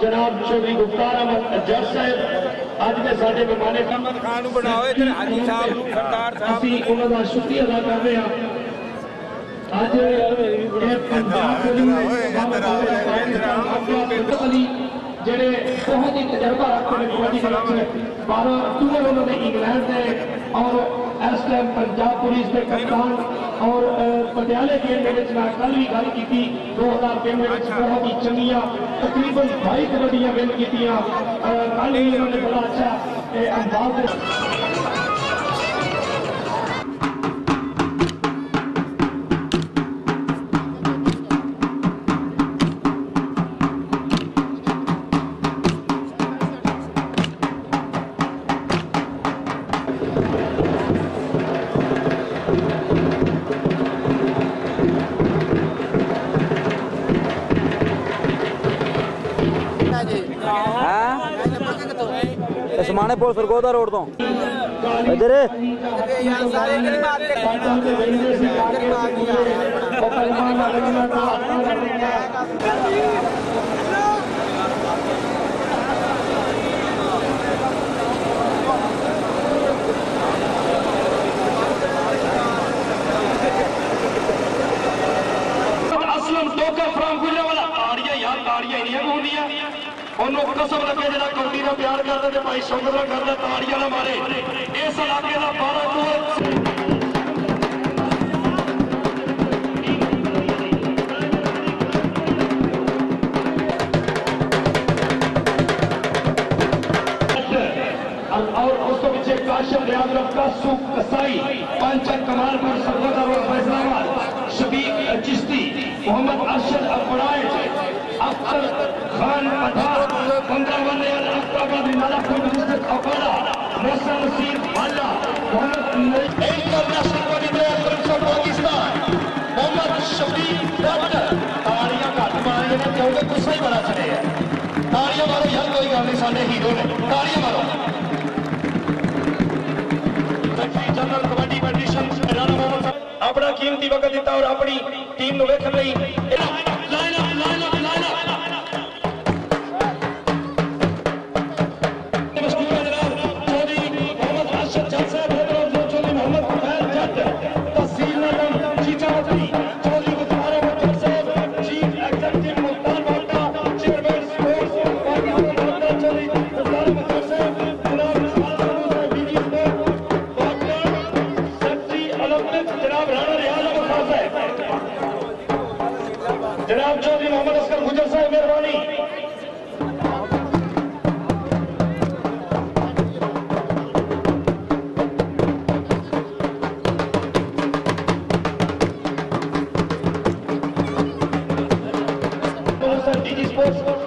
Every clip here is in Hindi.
ਜਨਾਬ ਚੌਧਰੀ ਗੁਫਤਾਰ ਅਹਿਮਦ ਜੱਜ ਸਾਹਿਬ ਅੱਜ ਦੇ ਸਾਡੇ ਮਹਿਮਾਨੇ ਅਹਿਮਦ ਖਾਨ ਨੂੰ ਬਣਾਓ ਇੱਧਰ ਹਾਜੀ ਸਾਹਿਬ ਨੂੰ ਸਰਦਾਰ ਸਾਹਿਬ ਅਸੀਂ ਉਹਨਾਂ ਦਾ ਸ਼ੁਕਰੀਆ ਅਦਾ ਕਰ ਰਹੇ ਹਾਂ ਅੱਜ ਇਹ ਪੰਜਾਬ ਪੁਲਿਸ ਅਲੀ ਜਿਹੜੇ ਬਹੁਤ ਹੀ ਤਜਰਬਾ ਰੱਖਦੇ ਨੇ ਕਬੱਡੀ ਦੇ ਵਿੱਚ 12 ਅਕਤੂਬਰ ਉਹਨਾਂ ਨੇ ਇੰਗਲੈਂਡ ਦੇ ਔਰ ਇਸ ਟਾਈਮ इस पर कप्तान और पटियाले गेम दे कल भी गल की दो हज़ार गेम बहुत ही चंगी तकरीबन बाई कबड्डिया विन की कल भी उन्होंने बड़ा अच्छा अंदाज ਸਮਾਣੇ ਪੁਲ ਸਰਗੋਦਾ ਰੋਡ ਤੋਂ ਇੱਧਰ ਅਸਲਮ ਟੋਕਾ ਫਰਮ ਗੁਜਰਾਵਾਲਾ ਤਾੜੀਆਂ ਯਾਰ ਤਾੜੀਆਂ ਇੰਨੀਆਂ ਕੁ ਹੁੰਦੀਆਂ ਉਹਨੂੰ ਕਸਮ ਲੱਗੇ ਜਿਹੜਾ ਕੌਡੀ ਦਾ ਪਿਆਰ ਕਰਦਾ ਤੇ ਭਾਈ ਸ਼ੌਕਤ ਨਾਲ ਕਰਦਾ ਤਾੜੀਆਂ ਨਾ ਮਾਰੇ ਇਸ ਇਲਾਕੇ ਦਾ 12 ਤੋਂ और उसको पीछे काशिम रियाज रफ्ता सुख कसाई पंचक Kamalpur Sargodha road Faisalabad Shafique Chishti Mohammad Arshad अफराइज Akhtar Khan Pathan kontrabandean aurkako dinara politik aukera, Nasser Sir Halla, Mohammed International Monetary Fund of Pakistan, Mohammed Shafiq Bhatt, ਤਾਲੀਆਂ ਘੱਟ ਮਾਰੀਆਂ ਨੇ ਕਿਉਂਕਿ ਗੁੱਸਾ ਹੀ ਬੜਾ ਚੜਿਆ ਤਾਲੀਆਂ ਮਾਰੋ ਯਾਰ ਕੋਈ ਗੱਲ ਨਹੀਂ ਸਾਡੇ ਹੀਰੋ ਨੇ ਤਾਲੀਆਂ ਮਾਰੋ country general kabaddi federation Rana Mohan ਆਪਣਾ ਕੀਮਤੀ ਵਕਤ ਦਿੱਤਾ ਔਰ ਆਪਣੀ ਟੀਮ ਨੂੰ ਵੇਖਣ ਲਈ डीजी स्पोर्ट्स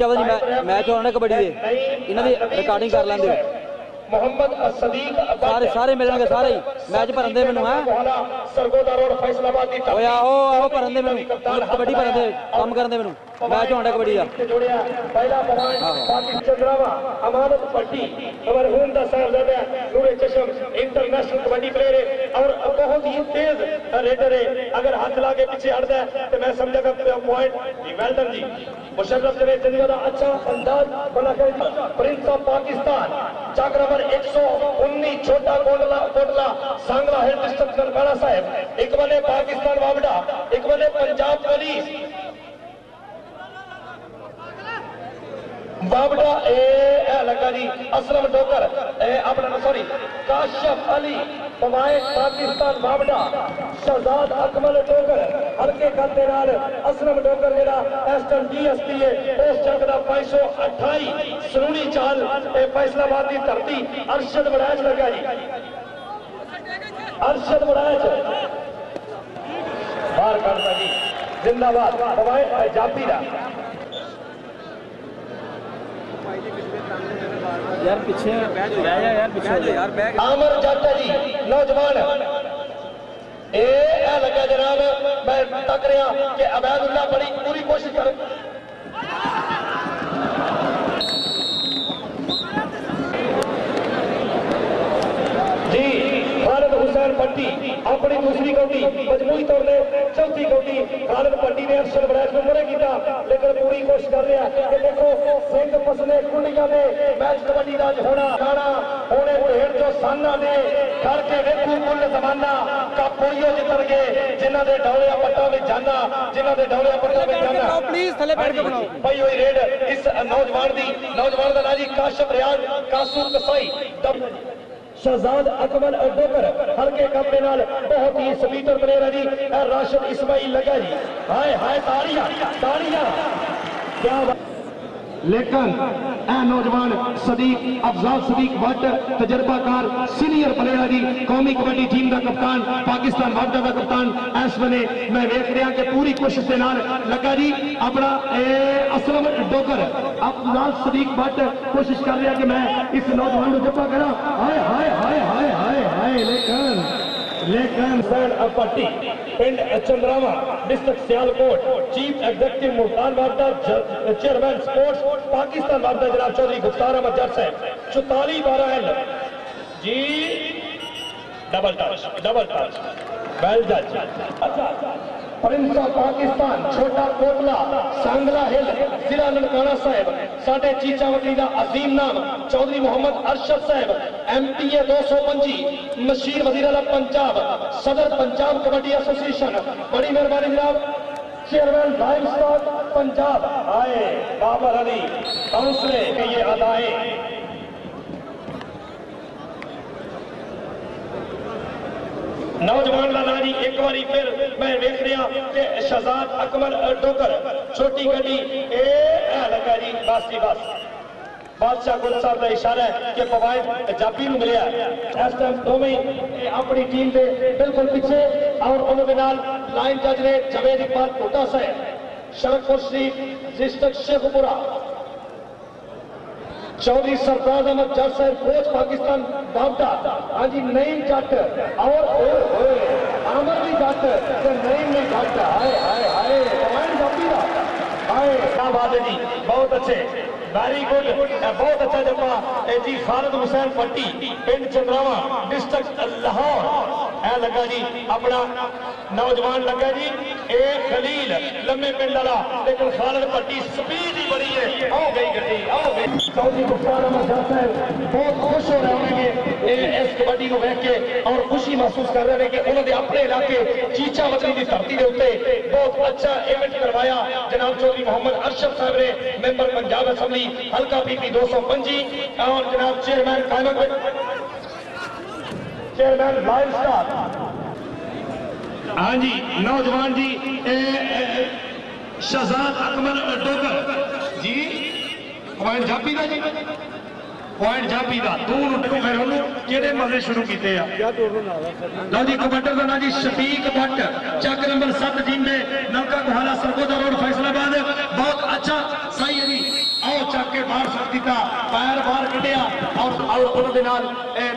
ਚਲੋ ਜੀ ਮੈਂ ਮੈਚ ਹੋਣ ਹੋਣਾ ਕਬੱਡੀ ਦੇ। ਇਹਨਾਂ ਦੀ ਰਿਕਾਰਡਿੰਗ ਕਰ ਲੈਂਦੇ। ਮੁਹੰਮਦ ਸਦੀਕ ਸਾਰੇ ਸਾਰੇ ਮਿਲਣਗੇ ਸਾਰੇ ਹੀ। ਮੈਚ ਭਰਨ ਦੇ ਮੈਨੂੰ ਹੈ? ਸਰਗੋਦਾ ਰੋਡ ਫੈਸਲਾਬਾਦ ਦੀ ਓਏ ਆਹੋ ਆਹੋ ਭਰਨ ਦੇ ਮੈਨੂੰ। ਕਬੱਡੀ ਭਰਨ ਦੇ ਕੰਮ ਕਰਨ ਦੇ ਮੈਨੂੰ। ਮੈਚ ਹੋਣਾ ਕਬੱਡੀ ਦਾ से जोड़िया पहला पवान पाकिस्तान चंद्रावा अमानत पट्टी मरहूम दा साहबजादा नूरे चशम इंटरनेशनल कबड्डी प्लेयर है और बहुत ही तेज रेडर है अगर हाथ ला के पीछे हटदा है तो मैं समझागा पॉइंट जी वेल डन जी मुशर्रफ जवेद जंगा दा अच्छा अंदाज बना कर prince of Pakistan Chak number 119 छोटा कोटला कोटला सांगला है डिस्ट्रिक्ट ननकाना साहब एक बने पाकिस्तान वावड़ा एक बने पंजाब पुलिस बाबड़ा, ए ए लगा जी असलम डोकर ए अपना सॉरी काशफ अली पवाए पाकिस्तान, बाबड़ा शहजाद अकमल डोकर हल्के खाते नाल असलम डोकर जेड़ा एसटन डीएसपी है उस जग दा 528 सरूणी चाल, ए, फैसलाबाद दी धरती, अरशद बड़ाज लगा जी अरशद बड़ाज बाहर करता जी, जिंदाबाद पवाइट जापी ਦਾ यार पीछे यार पीछे यार बैग अमर जाटा जी नौजवान। ए लगा जनाब मैं तक रहा कि अबैदुल्ला बड़ी पूरी कोशिश कर। जी भारत हुसैन पट्टी अपनी दूसरी कौटी ਚੌਥੀ ਗੋਲੀ ਖਾਲਦ ਪੱਟੀ ਨੇ ਅਰਸ਼ਦ ਬੜੈਸ ਨੂੰ ਮੋਰੇ ਕੀਤਾ ਲੇਕਿਨ ਪੂਰੀ ਕੋਸ਼ਿਸ਼ ਕਰ ਰਿਹਾ ਕਿ ਦੇਖੋ ਸਿੰਘ ਫਸਲੇ ਕੁੰਡੀਆਂ ਦੇ ਮੈਚ ਕਬੱਡੀ ਦਾ ਹੋਣਾ ਗਾਣਾ ਹੋਣੇ ਢੇੜ ਤੋਂ ਸਾਨਾ ਨੇ ਖੜ ਵੇਖੂ ਕੁੱਲ ਜ਼ਮਾਨਾ ਕੱਪ ਹੋਈਓ ਜਿੱਤਰ ਗਏ ਜਿਨ੍ਹਾਂ ਦੇ ਡੌਲਿਆ ਪੱਟਾਂ ਵਿੱਚ ਜਾਣਾ ਜਿਨ੍ਹਾਂ ਦੇ ਡੌਲਿਆ ਪੱਟਾਂ ਵਿੱਚ ਜਾਣਾ ਪਲੀਜ਼ ਥੱਲੇ ਬੈਠ ਕੇ ਬਣਾਓ। ਪਈ ਹੋਈ ਰੇਡ ਇਸ ਨੌਜਵਾਨ ਦੀ ਨੌਜਵਾਨ ਦਾ ਨਾਂ ਜੀ ਕਾਸ਼ਫ ਰਿਆਜ਼ ਕਾਸੂ ਕਸਾਈ ਦਮ शहजाद अकबर अड्डे पर हल्के कम बहुत ही स्पीकर प्लेयर है जी। राशिद इस्माइल लगा जी। हाय हाय, तालियाँ तालियाँ। क्या लेकिन नौजवान सदीक, अफजाल सदीक भट्ट तजर्बाकार सीनियर प्लेयर जी, कौमी कबड्डी टीम का कप्तान, पाकिस्तान वादा का कप्तान इस वे मैं वेख रहा कि पूरी कोशिश के लगा जी, अपना असलम डोकर। अफजाल सदीक भट्ट कोशिश कर रहा कि मैं इस नौजवान को जप्पा करा। हाय हाय हाय हाय हाय हाय लेकिन सर सैन अपट्टी पिंड चंद्रावा district Sialkot, chief executive Multan वाबदा chairman sports Pakistan वाबदा जनाब चौधरी गुफ्तार अहमद जट साहब। चौताली बारह L G double touch double touch well जज अच्छा प्रिंसा पाकिस्तान, छोटा कोटला, सांगला हिल, जिला ननकाना साहब साढ़े चीचा वकली का अजीम नाम, चौधरी मोहम्मद अरशद साहब एम पी ए दो सौ पंजी मशीर वज़ीर अला पंजाब, सदर पंजाब कबड्डी एसोसिएशन बड़ी मेहरबानी जनाब। Chairman livestock Punjab. आए, बाबर अली काउंसले के ये अदाएँ। ਨੌਜਵਾਨ ਲਾਲਾਰੀ ਇੱਕ ਵਾਰੀ ਫਿਰ ਮੈਂ ਵੇਖ ਰਿਹਾ ਕਿ ਸ਼ਹਜ਼ਾਦ ਅਕਬਰ ਡੋਕਰ ਛੋਟੀ ਗੱਡੀ ਇਹ ਹੈ ਲੱਗਾ ਜੀ ਬਸ ਜੀ ਬਸ ਬਾਦਸ਼ਾਹ ਗੁਲ ਸਾਹਿਬ ਦਾ ਇਸ਼ਾਰਾ ਹੈ ਕਿ ਪਵਾਇਦ ਜਾਬੀ ਨੂੰ ਮਿਲਿਆ ਇਸ ਟਾਈਮ ਦੋਵੇਂ ਆਪਣੀ ਟੀਮ ਦੇ ਬਿਲਕੁਲ ਪਿੱਛੇ ਔਰ ਉਹਨਾਂ ਦੇ ਨਾਲ ਲਾਈਨ ਜੱਜ ਨੇ ਜਵੇਦ ਇਕਬਾਲ ਟੋਟਾ ਸਾਹਿਬ ਸ਼ਰਕਪੁਰ ਸ਼ਰੀਫ ਡਿਸਟ੍ਰਿਕਟ ਸ਼ੇਖਪੁਰਾ चौधरी सरदार अहमद जट साहब, कोच पाकिस्तान बाबदा हाँ जी, नईम जट और होए जट ते नईम ने जट क्या बात है जी। बहुत अच्छे। वेरी गुड बहुत अच्छा जी खालिद हुसैन पट्टी, पिंड चंद्रावा डिस्ट्रिक्ट लाहौर। ए लगा जी, अपना नौजवान लगा जी। खलील लम्बे पिंड वाला, लेकिन खालद भट्टी स्पीड ही बड़ी है। आओ गई गड्डी, आओ गई। सऊदी मुख्तार साहब बहुत खुश हो रहे होंगे इस कबड्डी को देख के और खुशी महसूस कर रहे हैं कि उन्होंने अपने इलाके चीचा वतनी की धरती के उत्ते बहुत अच्छा इवेंट करवाया। जनाब चौधरी मोहम्मद अरशद साहब ने मैंबर पंजाब असम्बली, हल्का पीपी दो सौ पंजी और जनाब चेयरमैन कायम चेयरमैन लाइव स्टार हाँ जी नौजवान जी शहजाद अकबर डोगर जी पॉइंट जापी का जी। पॉइंट जापी का दो रुटो खैर कि मज़े शुरू किए लो जी कमांडर का ना जी शफीक भट्ट चक नंबर सत्त जिंदे नलका कोहाला सरगोदा रोड फैसलाबाद। बहुत अच्छा सही है जी। आओ चक के बाहर सट दिता पैर बाहर कटिया और उन्होंने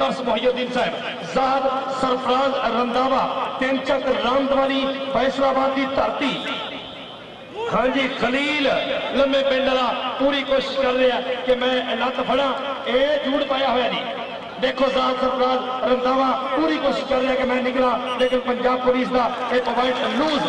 तरस मुहियुद्दीन साहब। जहाद सरफराज रंधावा प्रेमचंद रामदवाली फैसलाबाद की धरती। हाँ जी, खलील लम्बे पिंड का पूरी कोशिश कर रहे हैं कि मैं लत फड़ा। ये जूड़ पाया होया नहीं। देखो साहब सरकार रंधावा, पूरी कोशिश कर रहा है कि मैं निकला, लेकिन पंजाब पुलिस का एक वाइट लूज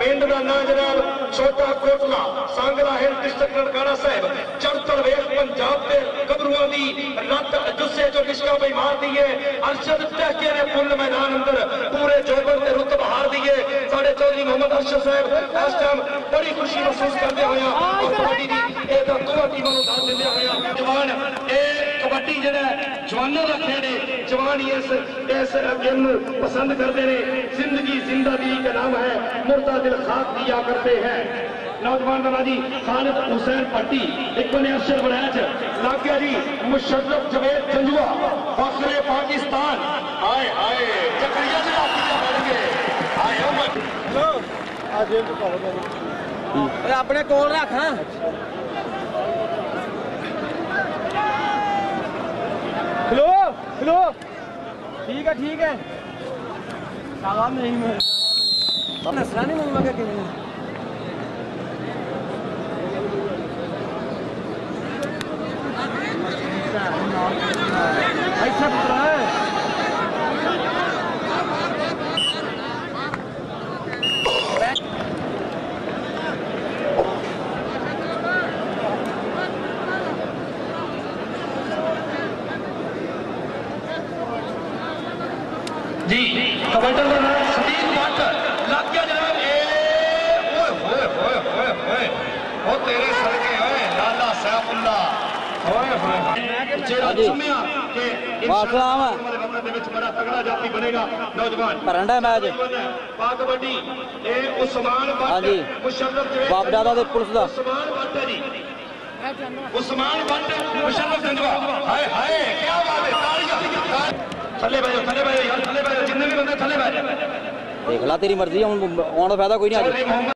पिंड का ना जनाब छोटा कोटला, सांगला हिल डिस्ट्रिक्ट ननकाना साहब ਦਫ਼ਤਰ ਵੇਖ ਪੰਜਾਬ ਦੇ ਕਦਰੂਆਂ ਦੀ ਰੱਤ ਜੁੱਸੇ ਚੋਂ ਨਿਸ਼ਕਾ ਪਈ ਮਾਰ ਦਈਏ ਅਰਸ਼ਦ ਟਹਿਕੇ ਨੇ ਫੁੱਲ ਮੈਦਾਨ ਅੰਦਰ ਪੂਰੇ ਜੋਬਰ ਤੇ ਰੁਤਬ ਹਾਰ ਦਈਏ ਸਾਡੇ ਚੌਧਰੀ ਮੁਹੰਮਦ ਅਰਸ਼ਦ ਸਾਹਿਬ ਇਸ ਟਾਈਮ ਬੜੀ ਖੁਸ਼ੀ ਮਹਿਸੂਸ ਕਰਦੇ ਹੋਇਆ ਔਰ ਤੁਹਾਡੀ ਦੀ ਇਹ ਤਾਂ ਦੋਵਾਂ ਟੀਮਾਂ ਨੂੰ ਦਾਤ ਦਿੰਦੇ ਹੋਇਆ ਜਵਾਨ ਇਹ ਕਬੱਡੀ ਜਿਹੜਾ ਜਵਾਨਾਂ ਦਾ ਖੇਡ ਹੈ ਜਵਾਨ ਇਸ ਇਸ ਗੇਮ ਨੂੰ ਪਸੰਦ ਕਰਦੇ ਨੇ ਜ਼ਿੰਦਗੀ ਜ਼ਿੰਦਾ ਦੀ ਇੱਕ ਨਾਮ ਹੈ ਮੁਰਦਾ ਦਿਲ ਖਾਕ ਦਿਆ ਕਰਦੇ ਹੈ नौजवान दला जी खालिद हुसैन भट्टी एक ने अक्षर बनाया लाके जी मुशर्रफ जवेद चंजुआ बखरे पाकिस्तान। आए आए चक्रिया से लाके जा बैठ गए आए हो लो आज ये तो कहो अरे अपने कोल रख हाँ। Hello hello. ठीक है ठीक है। सलाम नहीं मैं अपना नहीं मांगा के नहीं? अच्छा दिख रहा है जी कबड्डी का नाम सतीश माकर लग गया जनाब, ए, ओए होए होए होए होए ओ तेरे सड़के ओए लाला सैफुल्ला। ਜਿਹੜਾ ਕਿ ਦੇ ਵਿੱਚ ਬੜਾ ਤਗੜਾ ਜਾਤੀ ਬਣੇਗਾ ਨੌਜਵਾਨ ਮੈਚ। ਪਾ ਕਬੱਡੀ ਇਹ ਉਸਮਾਨ ਬੱਟ ਹਾਂਜੀ। ਮੁਸ਼ਰਫ ਜਵੇਦ ਬਾਪ ਦਾਦਾ ਦੇ ਪੁਲਿਸ ਦਾ। ਉਸਮਾਨ ਬੱਟ ਹੈ ਜੀ ਉਸਮਾਨ ਬੱਟ ਮੁਸ਼ਰਫ ਜੰਦਵਾ ਹਾਏ ਹਾਏ ਕੀ ਬਾਤ ਹੈ ਤਾਲੀਆਂ ਥੱਲੇ ਬੈਠੋ ਥੱਲੇ ਬੈਠੋ ਯਾਰ ਥੱਲੇ ਬੈਠੋ ਜਿੰਨੇ ਵੀ ਬੰਦੇ ਥੱਲੇ ਬੈਠੋ ਦੇਖ ਲੈ ਤੇਰੀ ਮਰਜ਼ੀ ਹੁਣ ਆਉਣ ਦਾ ਫਾਇਦਾ ਕੋਈ ਨਹੀਂ ਅੱਜ।